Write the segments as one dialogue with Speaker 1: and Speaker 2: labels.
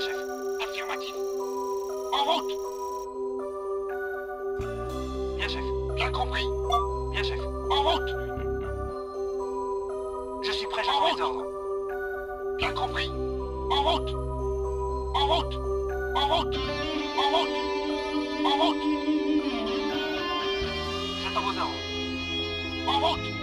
Speaker 1: bien, chef. Affirmatif. En route Bien, chef. Bien compris. Bien, chef. En route Je suis prêt, j'attends les ordres. Bien compris. En route En route En route En route En route J'attends vos ordres. En route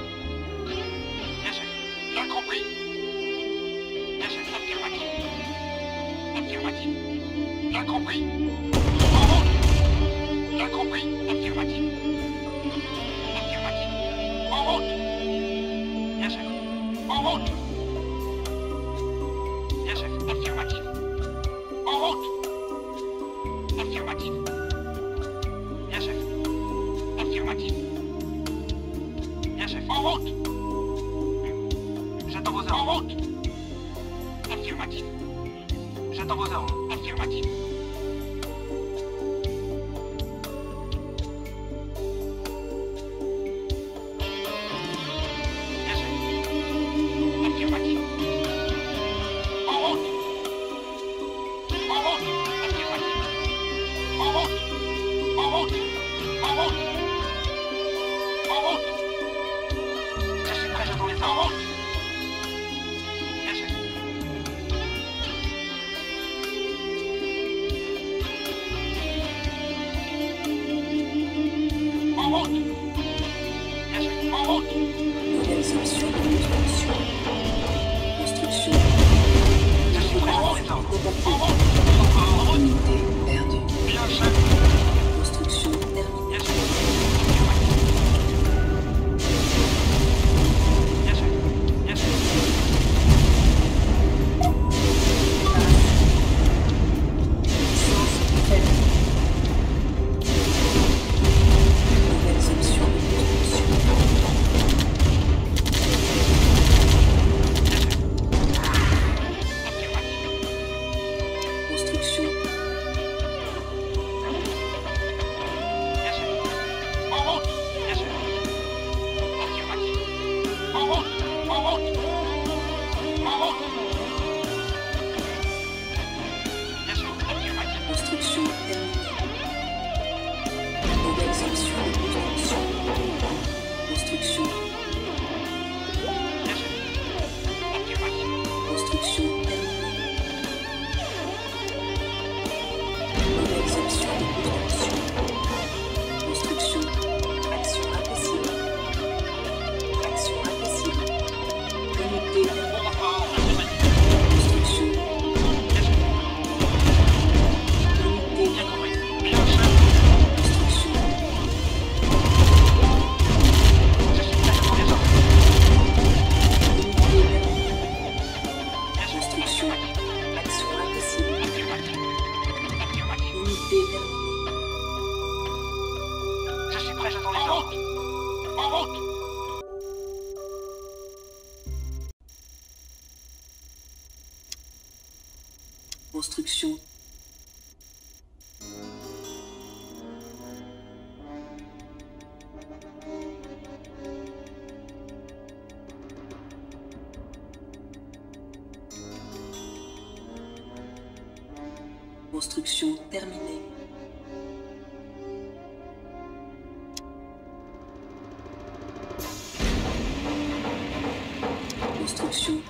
Speaker 2: Construction.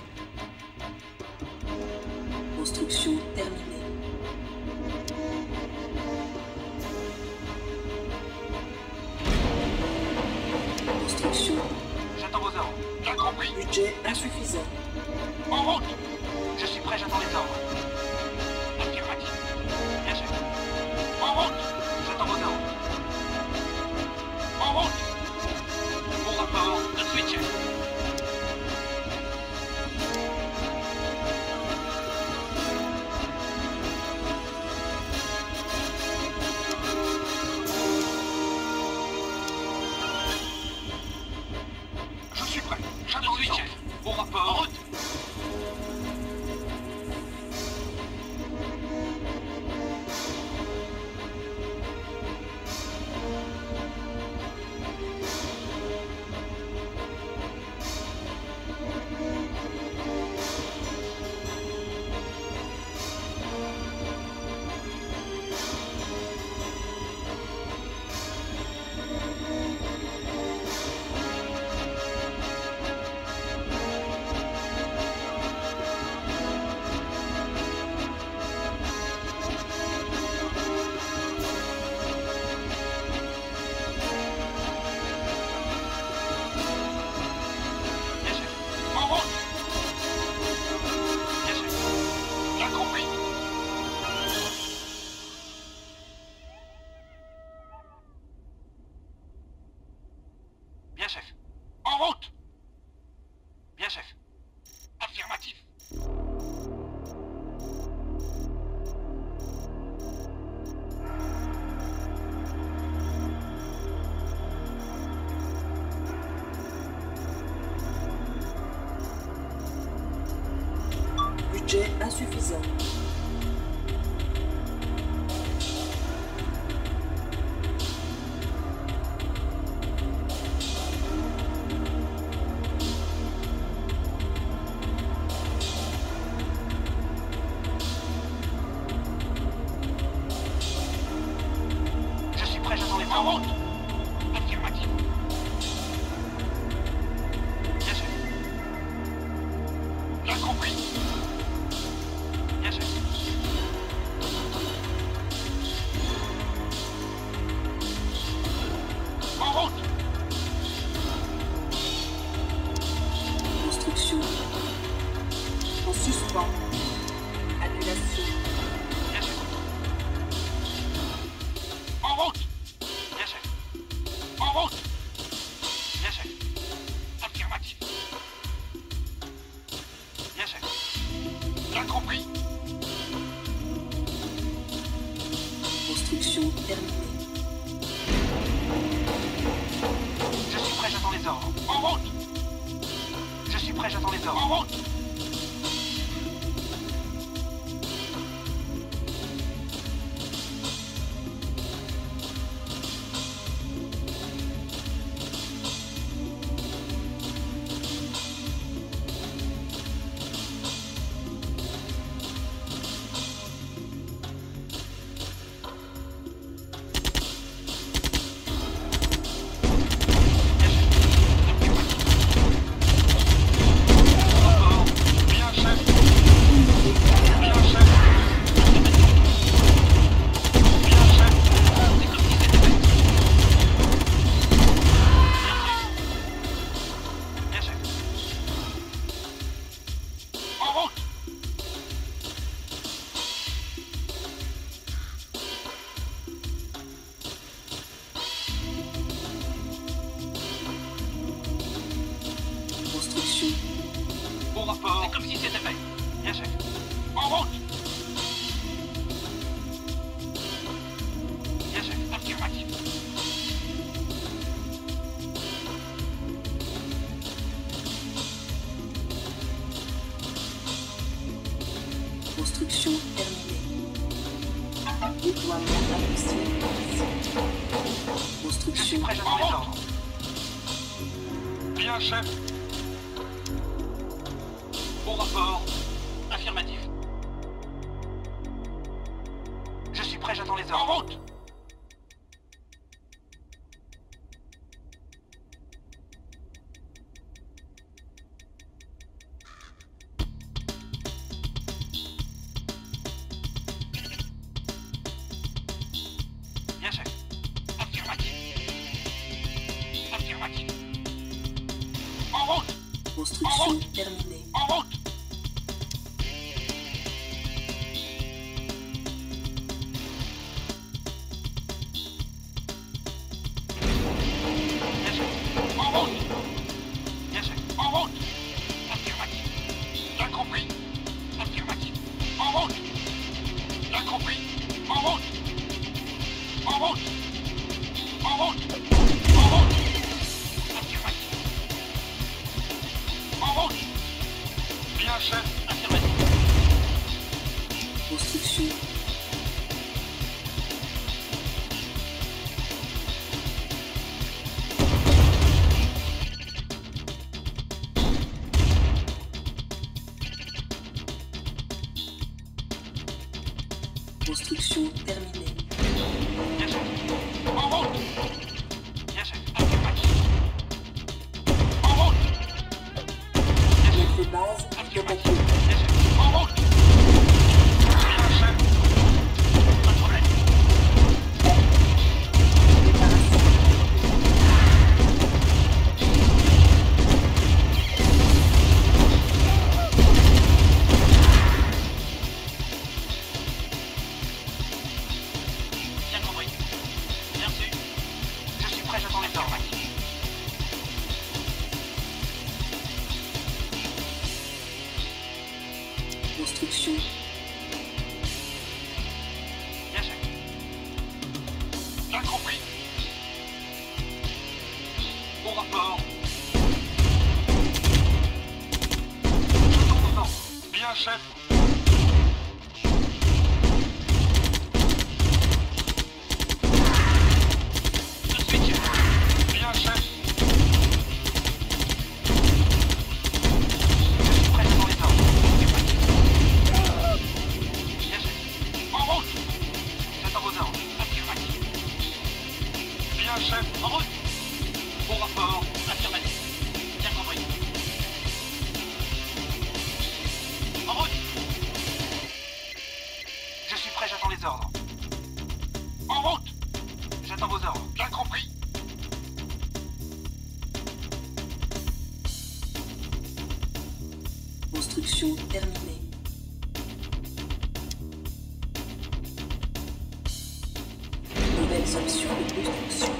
Speaker 2: Construction terminée. Construction.
Speaker 1: J'attends vos ordres. Bien compris.
Speaker 2: Budget insuffisant.
Speaker 1: En route Je suis prêt, j'attends les ordres. Insuffisant.
Speaker 3: les
Speaker 2: options construction.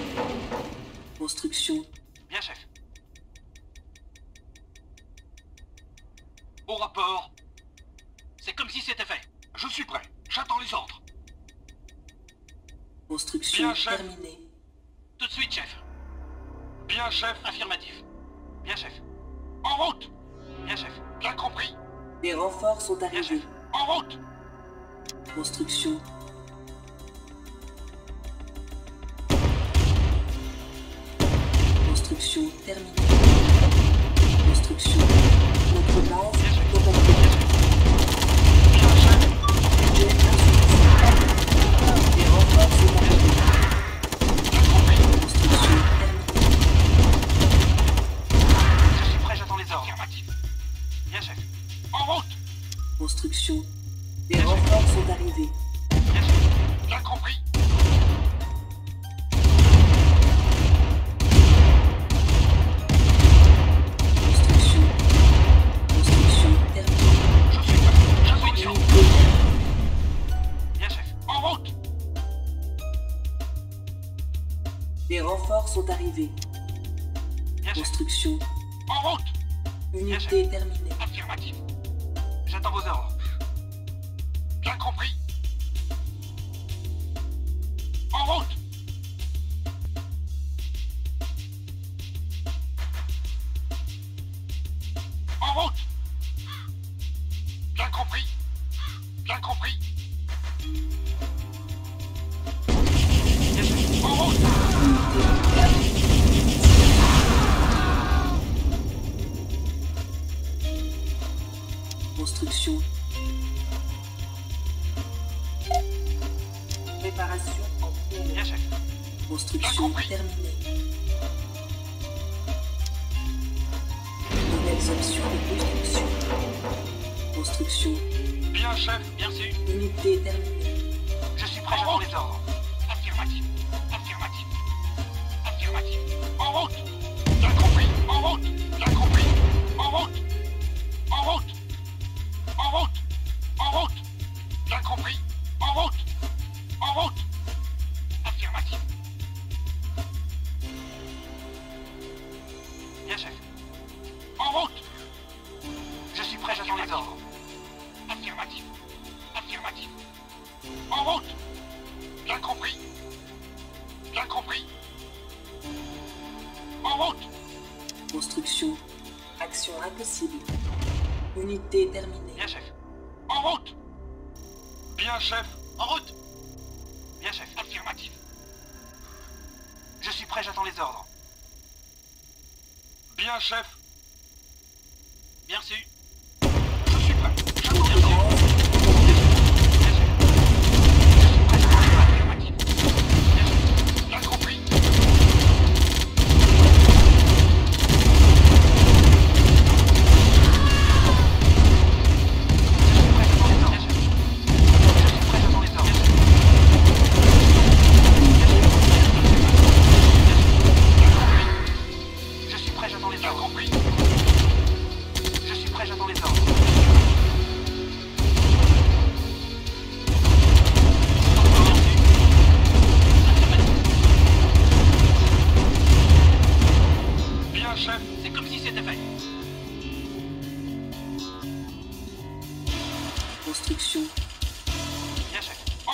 Speaker 2: Construction.
Speaker 1: Bien, chef. Au rapport. C'est comme si c'était fait. Je suis prêt. J'attends les ordres.
Speaker 2: Construction
Speaker 1: Bien, chef.
Speaker 2: terminée.
Speaker 1: Tout de suite, chef. Bien, chef. Affirmatif. Bien, chef. En route Bien, chef. Bien compris.
Speaker 2: Les renforts sont arrivés.
Speaker 1: Bien, chef. En route
Speaker 2: Construction Construction. Construction.
Speaker 1: Notre en
Speaker 2: cours.
Speaker 1: Bien chacun.
Speaker 2: Construction terminée. Nouvelles options de construction. Construction.
Speaker 1: Bien, chef, merci.
Speaker 2: Unité terminée.
Speaker 1: Je suis prêt, j'attends les ordres. Affirmatif. Affirmatif. Affirmatif. En route Bien compris En route Bien compris En route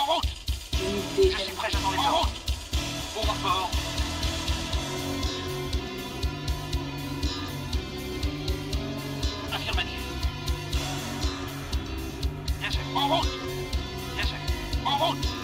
Speaker 1: en route Je suis prêt, j'attends les En route Bon rapport Affirmatif. Bien sûr. En route Bien sûr. En route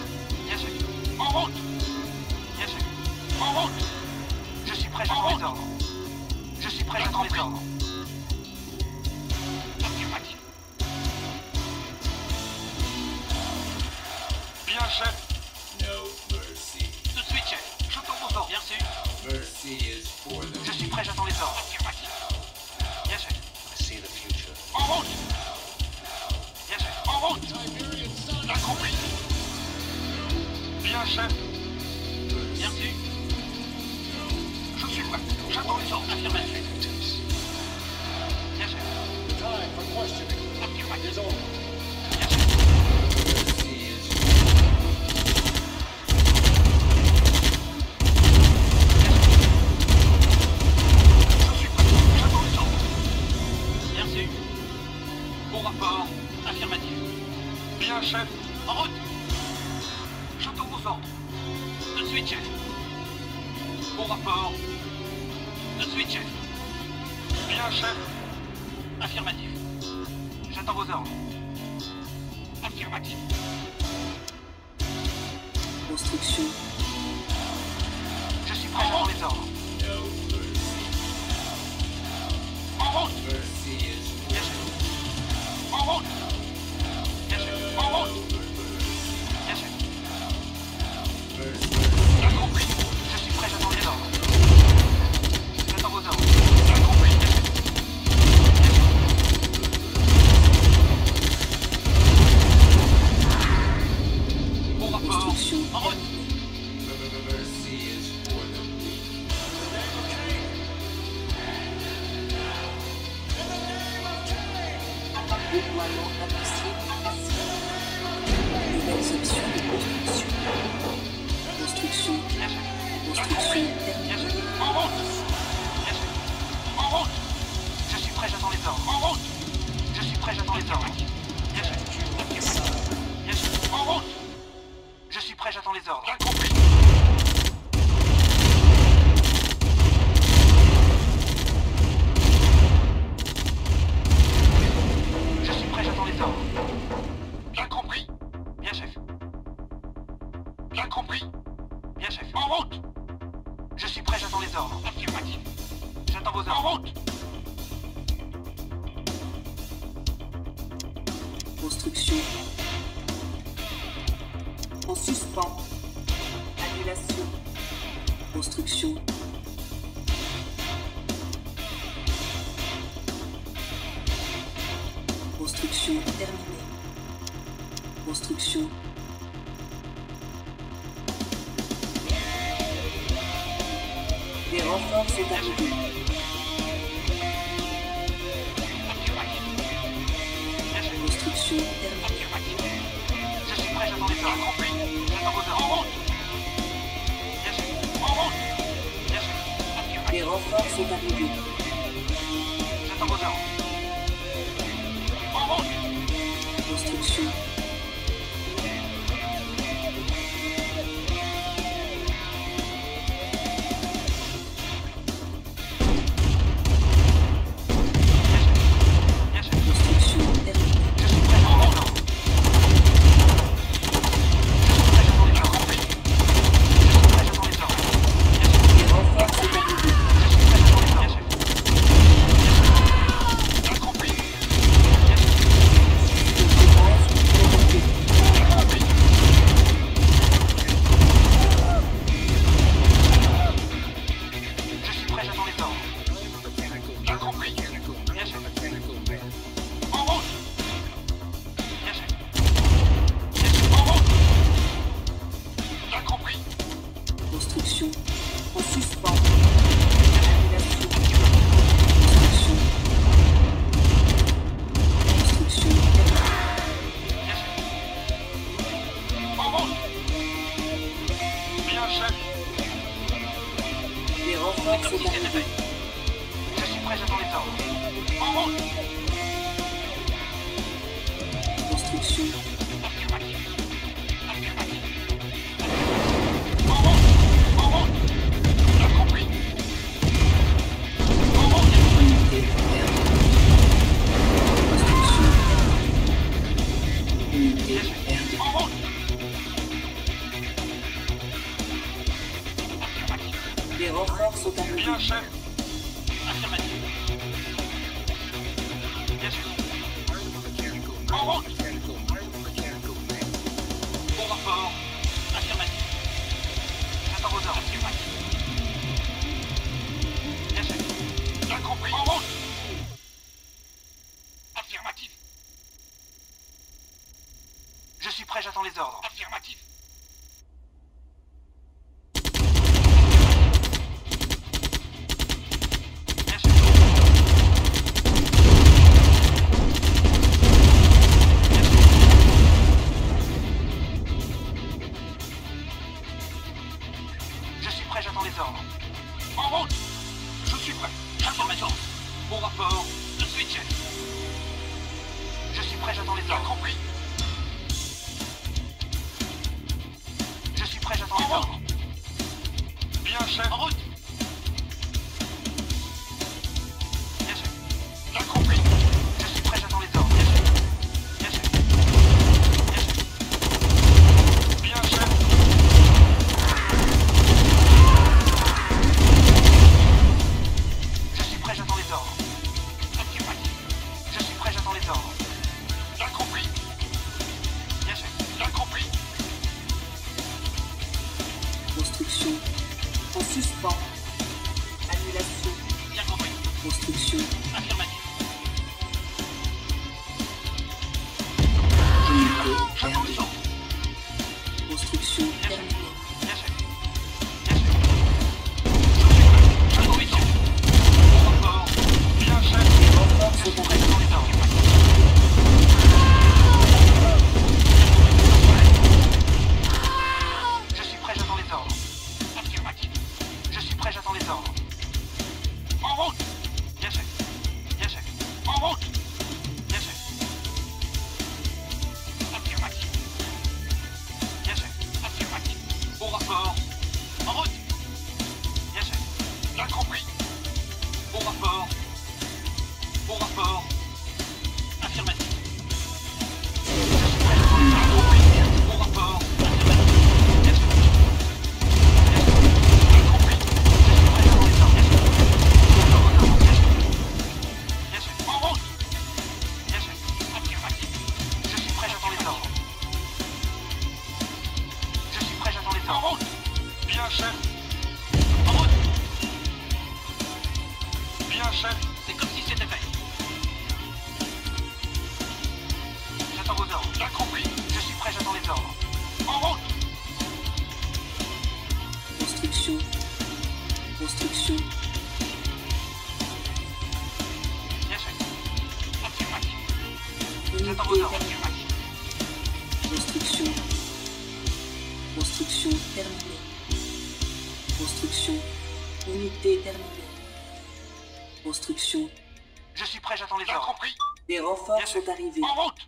Speaker 1: En route.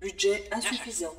Speaker 1: Budget insuffisant.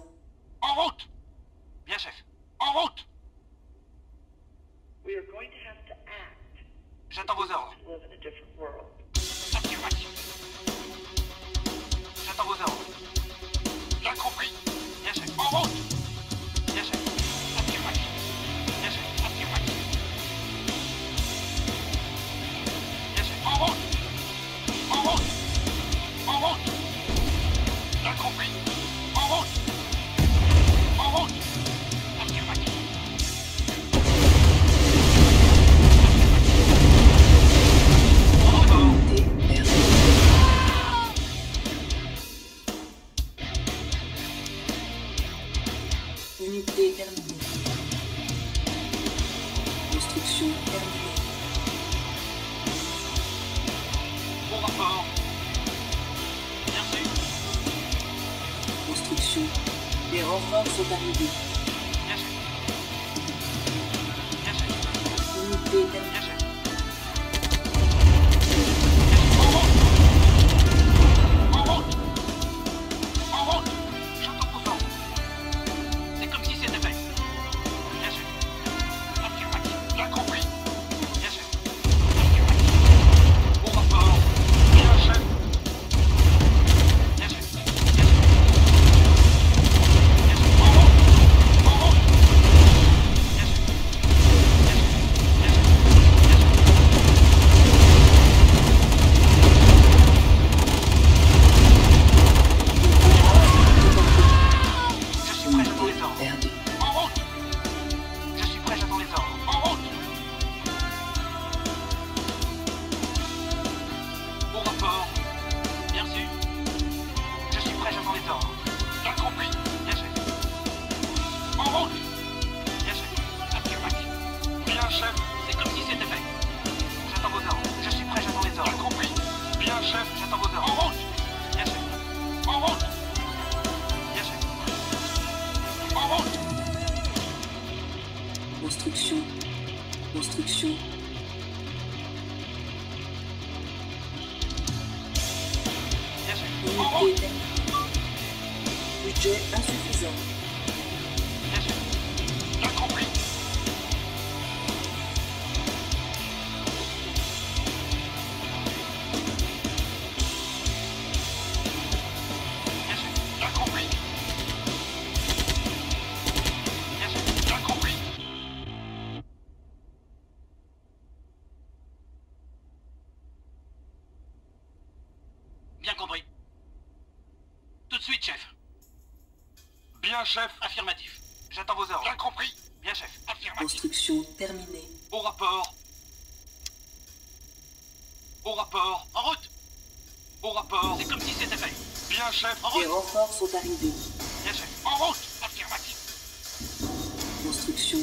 Speaker 1: C'est comme si c'était fait. Bien, chef, en route.
Speaker 2: Les renforts sont arrivés.
Speaker 1: Bien,
Speaker 4: chef, en route. Affirmatif.
Speaker 1: Construction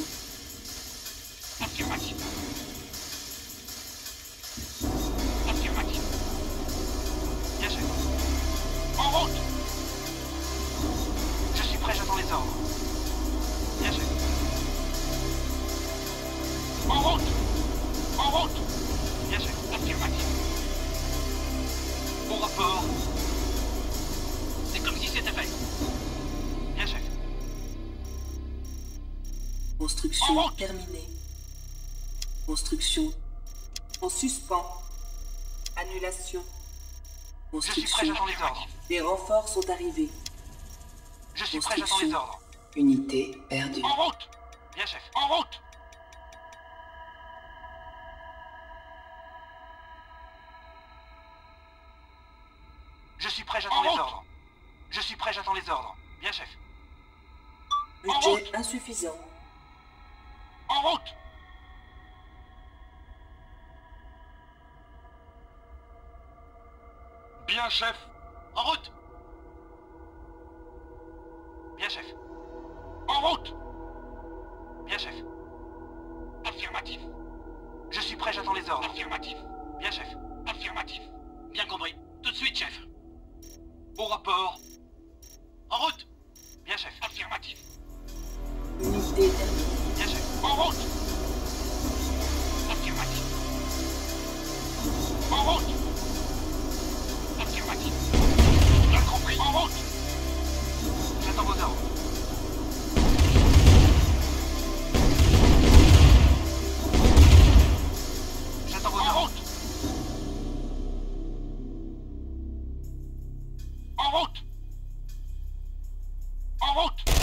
Speaker 1: renforts sont arrivés.
Speaker 4: Je suis prêt, j'attends les ordres.
Speaker 1: Unité
Speaker 4: En route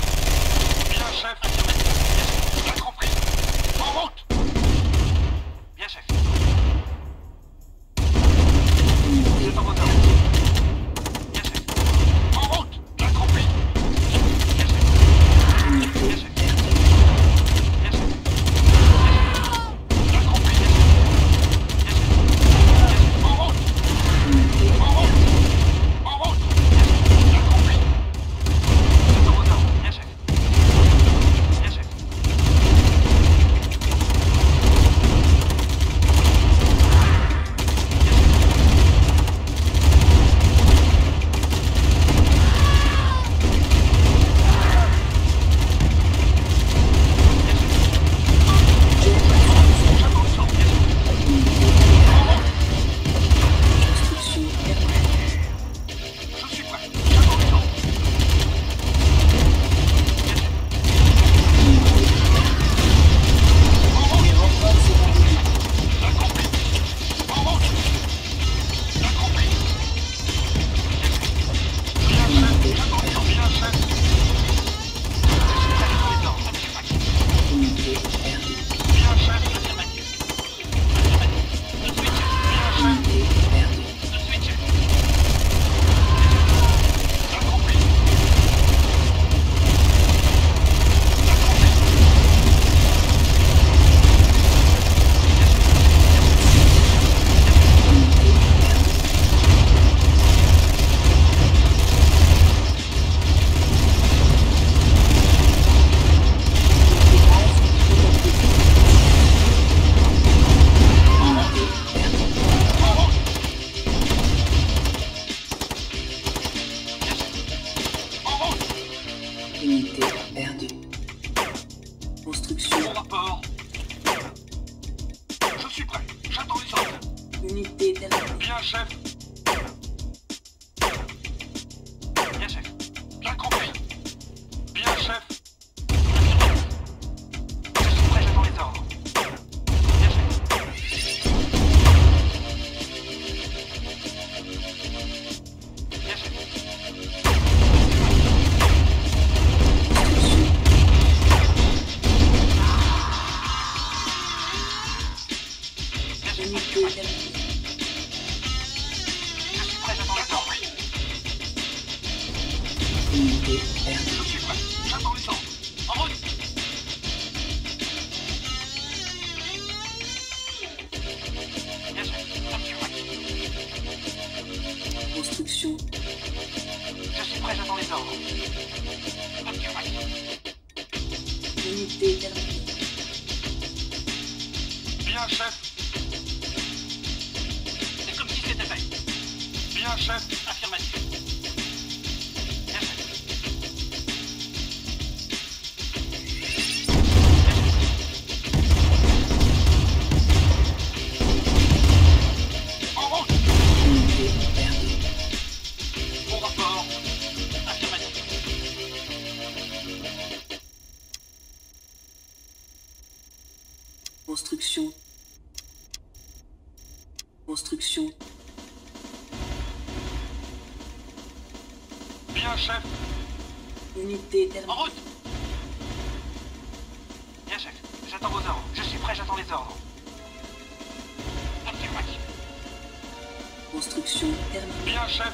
Speaker 4: Bien, chef.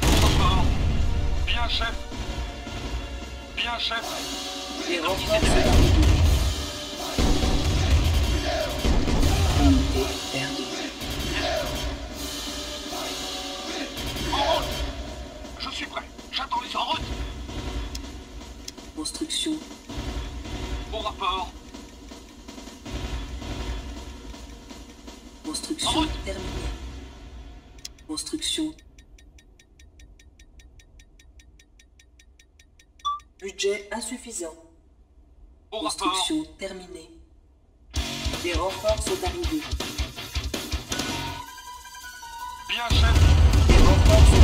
Speaker 4: Transport. Bien, chef. Bien, chef. Les
Speaker 1: Unité.
Speaker 4: En route
Speaker 1: Je suis prêt. J'attends les en route
Speaker 2: Construction.
Speaker 1: Bon rapport.
Speaker 2: Construction. Budget insuffisant. Construction terminée. Des renforts sont arrivés.
Speaker 1: Bien, chef.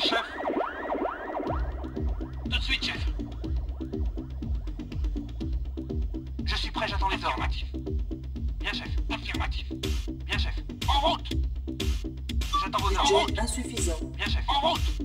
Speaker 1: Chef.
Speaker 5: Tout de suite, chef. Je suis prêt, j'attends les ordres.
Speaker 6: Affirmatif.
Speaker 5: Bien, chef.
Speaker 6: Affirmatif.
Speaker 5: Bien, chef.
Speaker 6: En route
Speaker 5: J'attends vos ordres.
Speaker 1: Insuffisant.
Speaker 5: Bien, chef.
Speaker 6: En route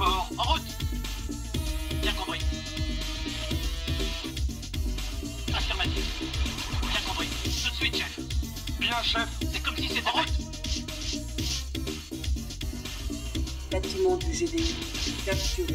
Speaker 5: En route Bien compris. Affirmatif.
Speaker 6: Bien
Speaker 5: compris. Tout de suite, chef.
Speaker 6: Bien, chef.
Speaker 5: C'est comme si c'était en route.
Speaker 1: Bâtiment du GDI capturé.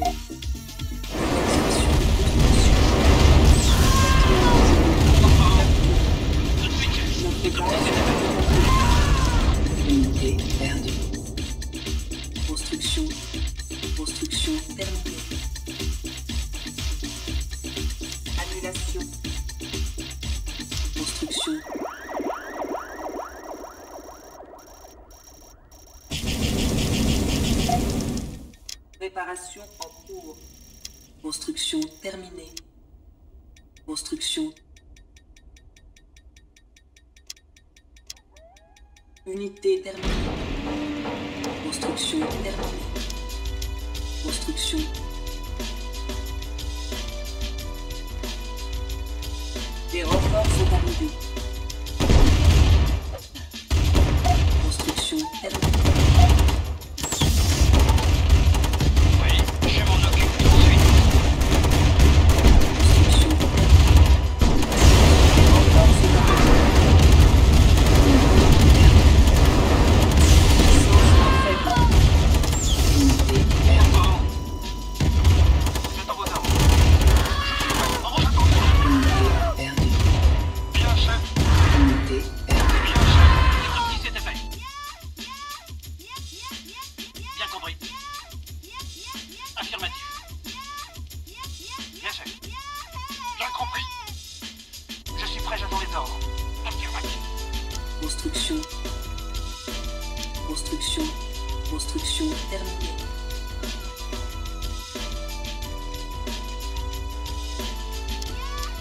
Speaker 1: Mission terminée.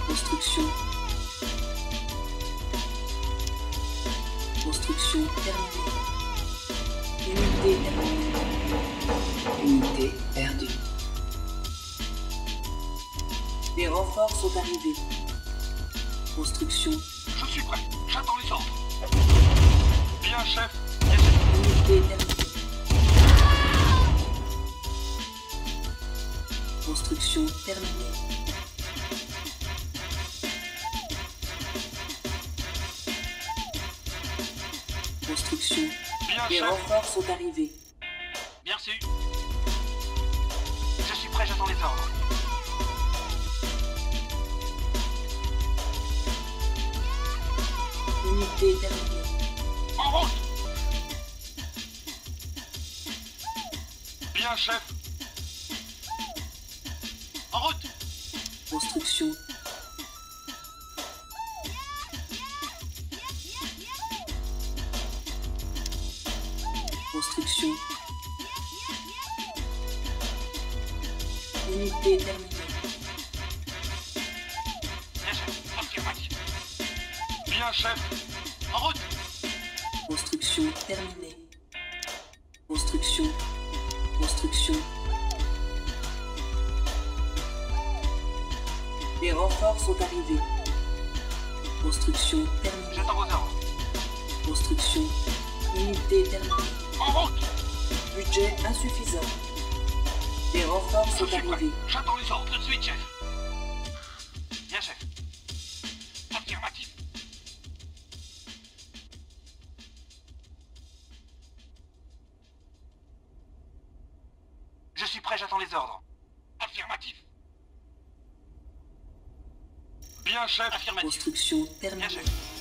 Speaker 1: Construction. Construction terminée. Unité terminée. Unité perdue.
Speaker 5: Les
Speaker 7: renforts sont arrivés. Construction
Speaker 1: supérieur. J'attends les ordres tout de suite, chef. Bien, chef.
Speaker 8: Affirmatif.
Speaker 1: Je suis prêt, j'attends les ordres.
Speaker 8: Affirmatif.
Speaker 1: Bien, chef. Affirmatif.
Speaker 7: Construction.
Speaker 1: Bien, chef.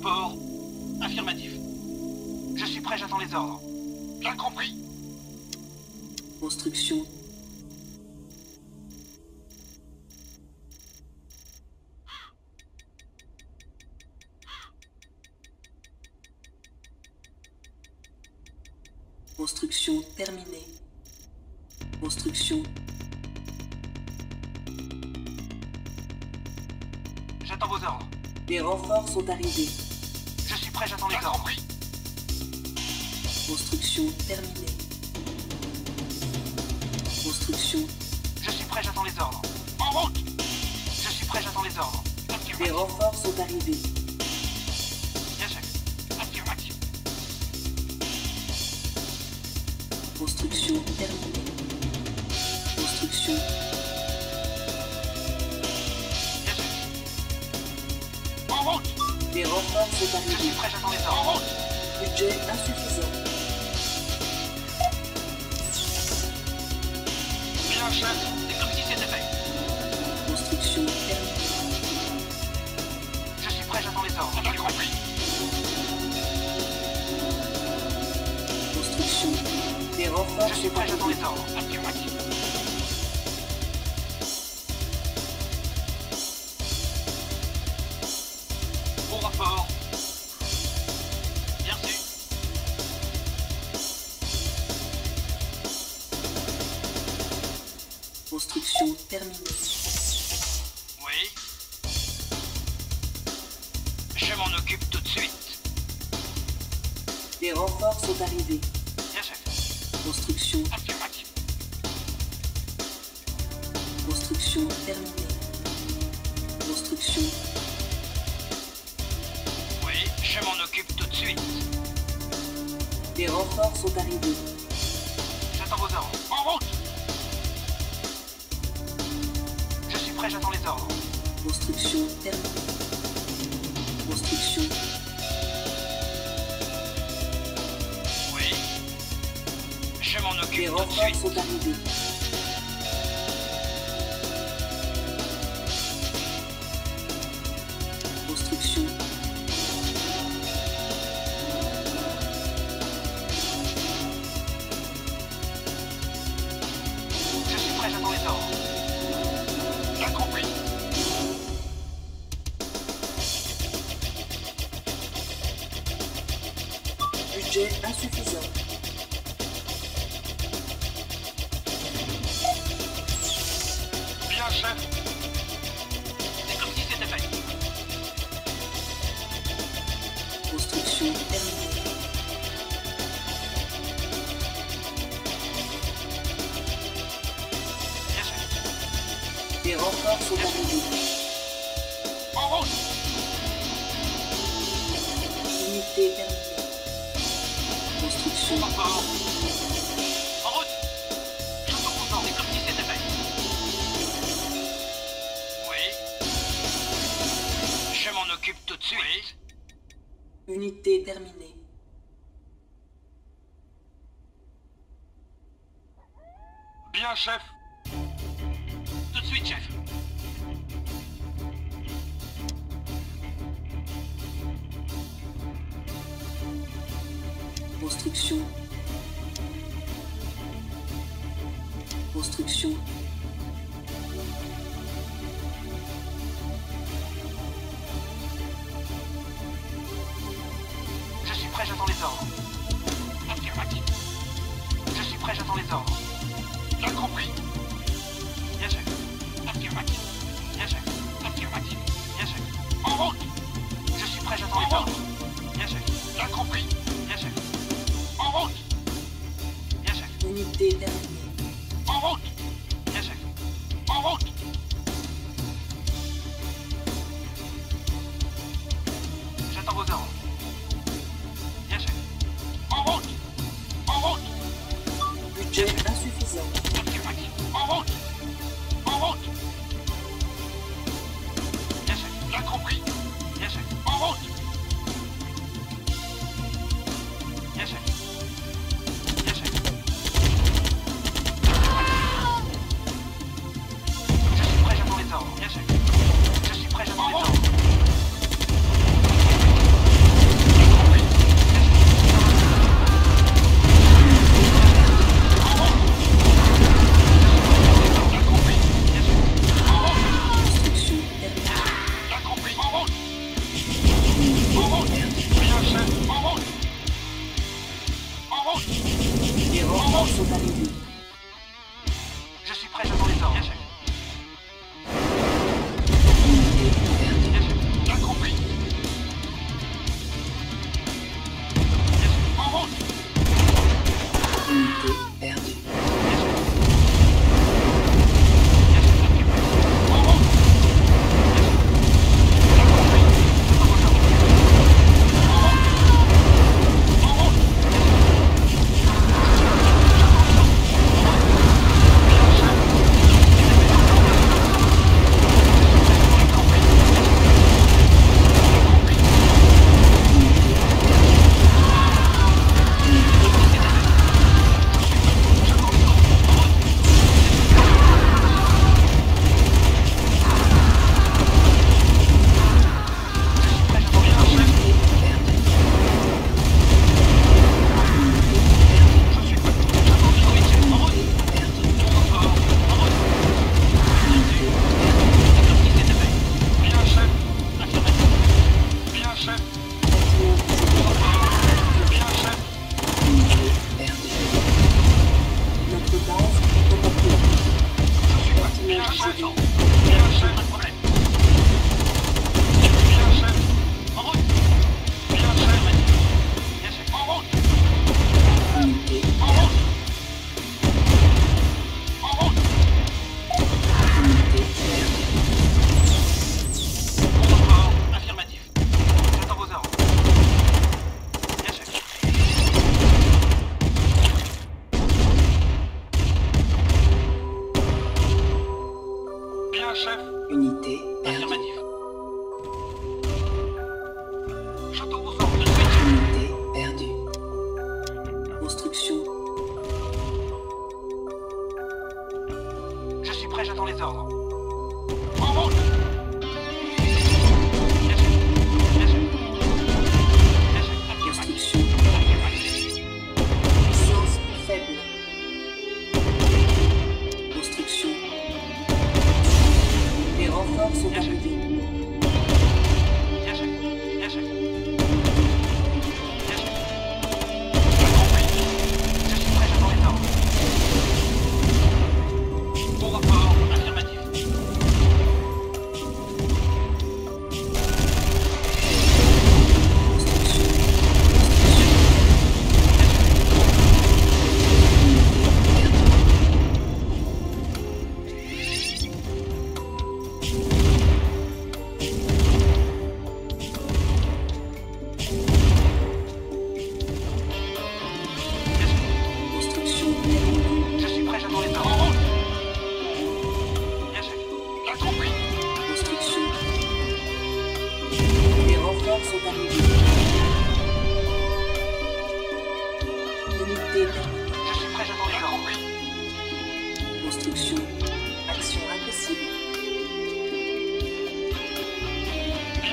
Speaker 1: port.
Speaker 8: Affirmatif.
Speaker 1: Je suis prêt, j'attends les ordres. Bien
Speaker 8: compris.
Speaker 1: Construction. Construction terminée. Construction.
Speaker 9: J'attends vos ordres.
Speaker 1: Les renforts sont arrivés. Construction terminée. Construction.
Speaker 9: Je suis prêt, j'attends les ordres.
Speaker 10: En route
Speaker 9: Je suis prêt, j'attends les ordres.
Speaker 10: Des
Speaker 1: renforts sont arrivés.
Speaker 9: Bien
Speaker 1: Construction terminée. Construction.
Speaker 9: Bien.
Speaker 10: En route
Speaker 1: Des renforts sont arrivés.
Speaker 9: Je suis prêt, j'attends les ordres.
Speaker 10: En route
Speaker 1: Budget insuffisant.
Speaker 9: Je suis prêt, j'attends les ordres.
Speaker 11: Construction.
Speaker 1: Je suis prêt, j'attends les ordres.
Speaker 12: budget
Speaker 1: insuffisant. déterminé.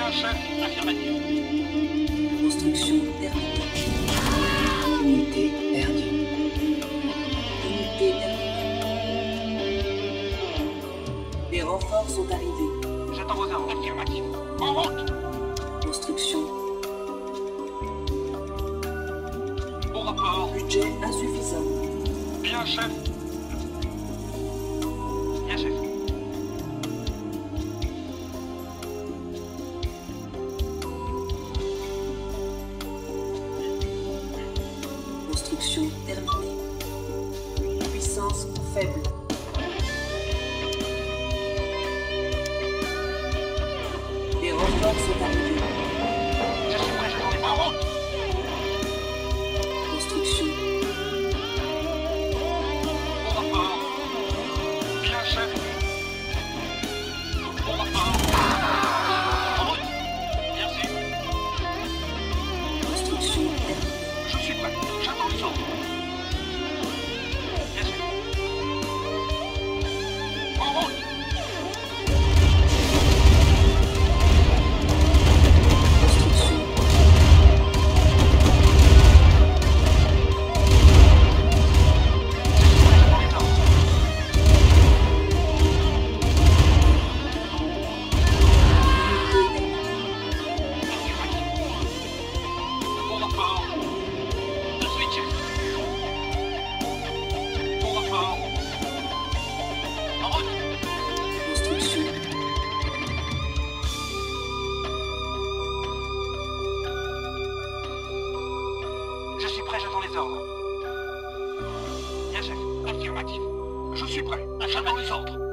Speaker 1: un chef affirmatif.
Speaker 11: Construction terminée. Unité perdue. Unité perdue. Les renforts sont arrivés.
Speaker 1: J'attends vos ordres.
Speaker 12: Affirmatif. En route
Speaker 11: Construction.
Speaker 1: Bon rapport.
Speaker 11: Budget insuffisant.
Speaker 1: Bien, chef. suis prêt. Ordres.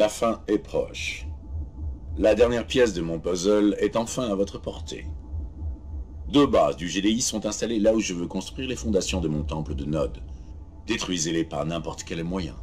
Speaker 13: La fin est proche. La dernière pièce de mon puzzle est enfin à votre portée. Deux bases du GDI sont installées là où je veux construire les fondations de mon temple de Nod. Détruisez-les par n'importe quel moyen.